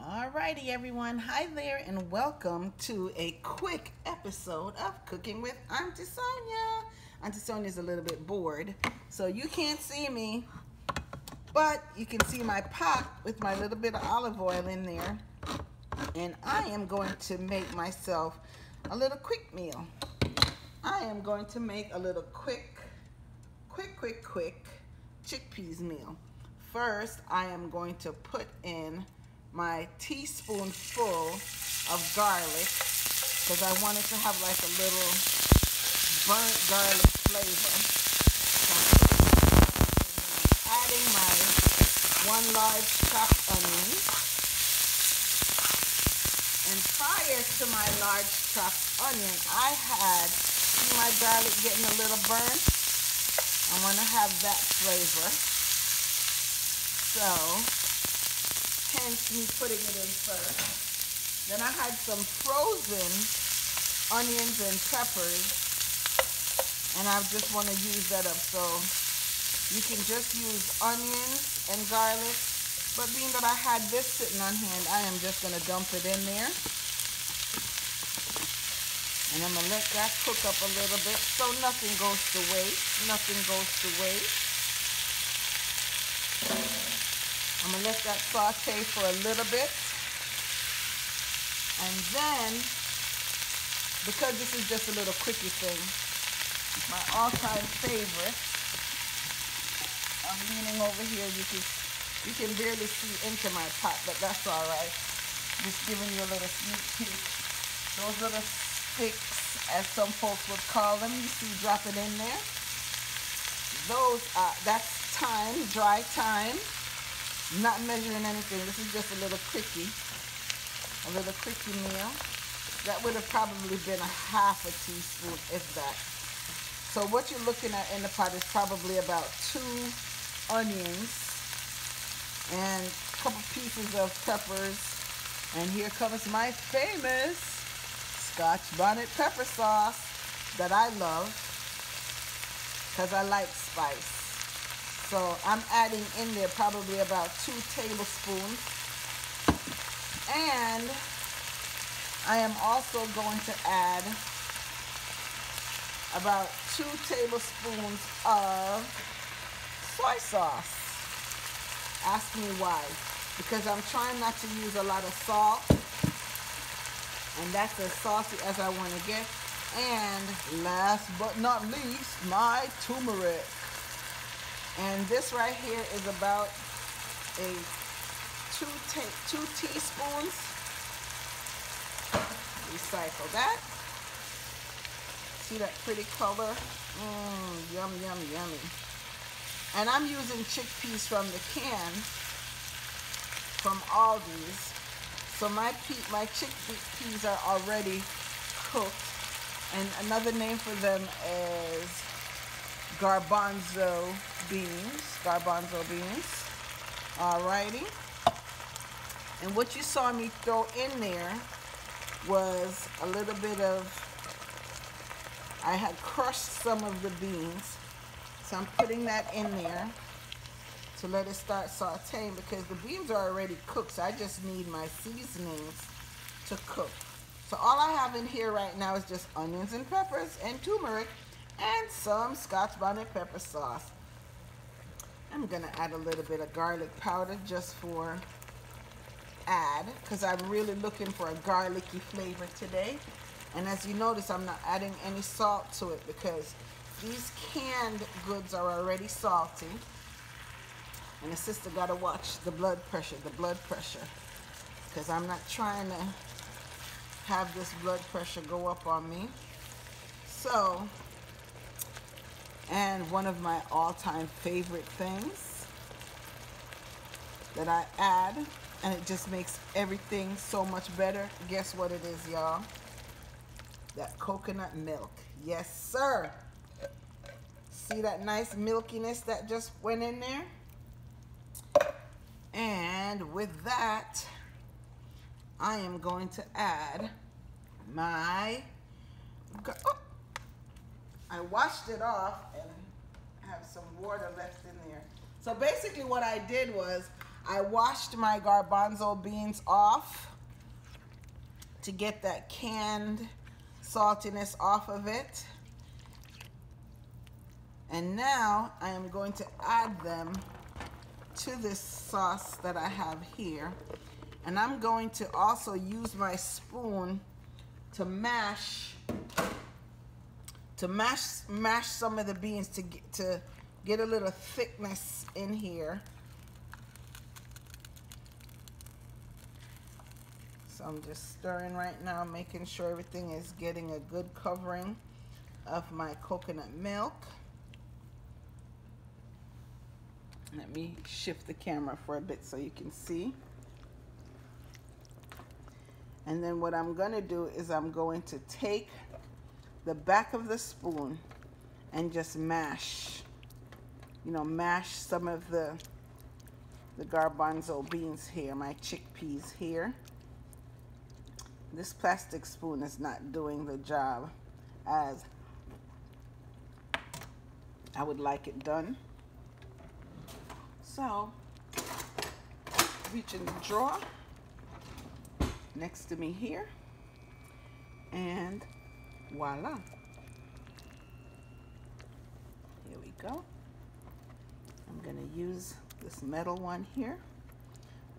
Alrighty everyone, hi there and welcome to a quick episode of Cooking with Auntie Sonia. Auntie Sonia's a little bit bored, so you can't see me, but you can see my pot with my little bit of olive oil in there. And I am going to make myself a little quick meal. I am going to make a little quick, quick, quick, quick chickpeas meal. First, I am going to put in my teaspoonful of garlic because I wanted to have like a little burnt garlic flavor. Adding my one large chopped onion. And prior to my large chopped onion, I had, see my garlic getting a little burnt? I want to have that flavor. So, hence me putting it in first. Then I had some frozen onions and peppers, and I just want to use that up. So you can just use onions and garlic, but being that I had this sitting on hand, I am just going to dump it in there. And I'm going to let that cook up a little bit so nothing goes to waste. Nothing goes to waste. I'm gonna let that saute for a little bit. And then, because this is just a little quickie thing, my all-time favorite, I'm leaning over here, you can, you can barely see into my pot, but that's all right. Just giving you a little sneak peek. Those little sticks, as some folks would call them, you see drop it in there. Those, are, that's thyme, dry thyme not measuring anything. This is just a little quickie. A little quickie meal. That would have probably been a half a teaspoon, if that. So what you're looking at in the pot is probably about two onions and a couple pieces of peppers. And here comes my famous Scotch bonnet pepper sauce that I love because I like spice. So I'm adding in there probably about two tablespoons. And I am also going to add about two tablespoons of soy sauce. Ask me why. Because I'm trying not to use a lot of salt. And that's as saucy as I want to get. And last but not least, my turmeric. And this right here is about a two, two teaspoons. Recycle that. See that pretty color? Mmm, yum, yum, yummy. And I'm using chickpeas from the can from Aldi's. So my my chickpeas are already cooked. And another name for them is garbanzo beans, garbanzo beans. Alrighty. And what you saw me throw in there was a little bit of, I had crushed some of the beans. So I'm putting that in there to let it start sauteing because the beans are already cooked. So I just need my seasonings to cook. So all I have in here right now is just onions and peppers and turmeric and some scotch bonnet pepper sauce. I'm gonna add a little bit of garlic powder just for add because I'm really looking for a garlicky flavor today. And as you notice, I'm not adding any salt to it because these canned goods are already salty. And the sister got to watch the blood pressure, the blood pressure. Because I'm not trying to have this blood pressure go up on me. So and one of my all-time favorite things that I add, and it just makes everything so much better. Guess what it is, y'all? That coconut milk. Yes, sir. See that nice milkiness that just went in there? And with that, I am going to add my... Oh, I washed it off and have some water left in there. So basically what I did was I washed my garbanzo beans off to get that canned saltiness off of it. And now I am going to add them to this sauce that I have here. And I'm going to also use my spoon to mash to mash mash some of the beans to get to get a little thickness in here. So I'm just stirring right now, making sure everything is getting a good covering of my coconut milk. Let me shift the camera for a bit so you can see. And then what I'm gonna do is I'm going to take the back of the spoon and just mash, you know, mash some of the, the garbanzo beans here, my chickpeas here. This plastic spoon is not doing the job as I would like it done. So, reach in the drawer next to me here and voila. Here we go. I'm gonna use this metal one here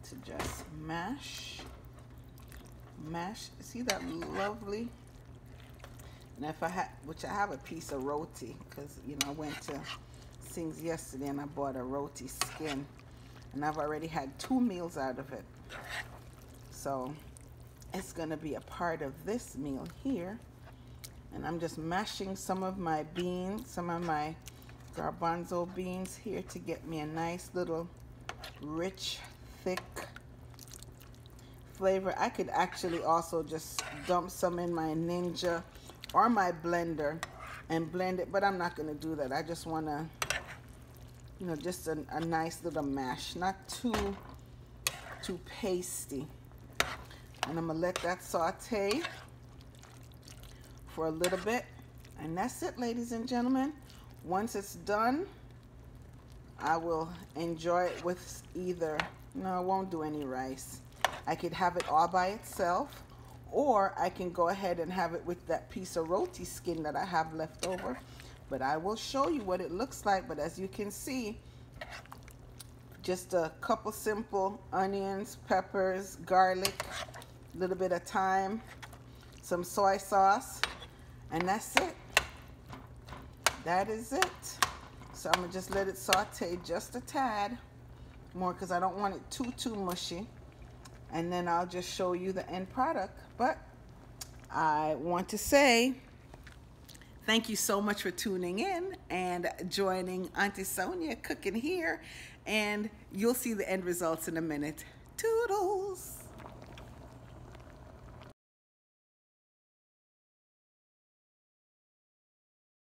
to just mash mash. See that lovely? And if I had which I have a piece of roti because you know I went to Singh's yesterday and I bought a roti skin. And I've already had two meals out of it. So it's to be a part of this meal here. And I'm just mashing some of my beans, some of my garbanzo beans here to get me a nice little rich, thick flavor. I could actually also just dump some in my Ninja or my blender and blend it, but I'm not going to do that. I just want to, you know, just a, a nice little mash, not too, too pasty. And I'm gonna let that saute for a little bit. And that's it, ladies and gentlemen. Once it's done, I will enjoy it with either, no, I won't do any rice. I could have it all by itself, or I can go ahead and have it with that piece of roti skin that I have left over. But I will show you what it looks like. But as you can see, just a couple simple onions, peppers, garlic, a little bit of thyme, some soy sauce, and that's it. That is it. So I'm gonna just let it saute just a tad more because I don't want it too, too mushy. And then I'll just show you the end product. But I want to say thank you so much for tuning in and joining Auntie Sonia cooking here. And you'll see the end results in a minute. Toodles.